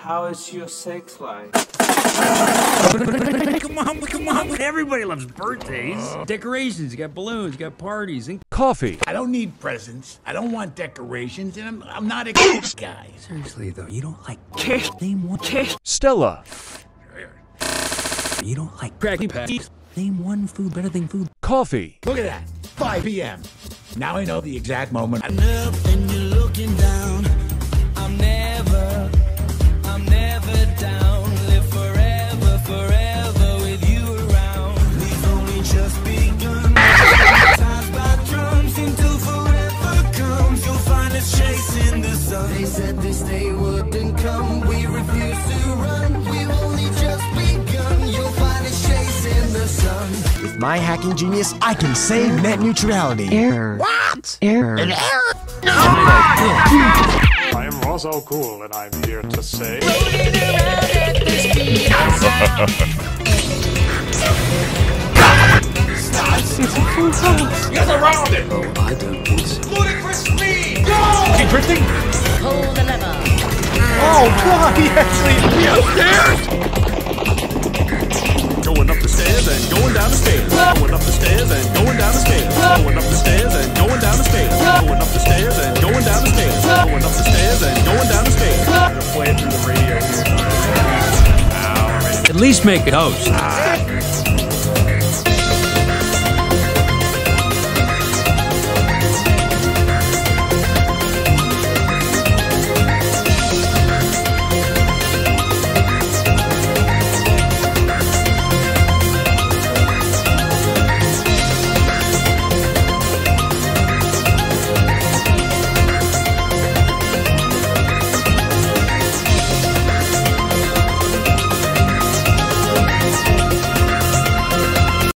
How is your sex life? come on, come on. Everybody loves birthdays. Decorations, you got balloons, you got parties, and Coffee. I don't need presents. I don't want decorations, and I'm, I'm not a guy. seriously though, you don't like kiss. Name one kiss. Stella. You don't like Krabby Patties. Name one food better than food. Coffee. Look at that. 5 p.m. Now I know the exact moment. and you're looking down. They said this day wouldn't come. We refuse to run. We've only just begun. You'll find us chasing the sun. With my hacking genius, I can save net neutrality. Error. What? Error. I am Rosso Cool, and I'm here to say. Going up the stairs and going down the stairs. Going up the stairs and going down the stairs. Going up the stairs and going down the stairs. Going up the stairs and going down the stairs. Going up the stairs and going down the stairs. I'm gonna play it through the radio here. At least make it host. Ah.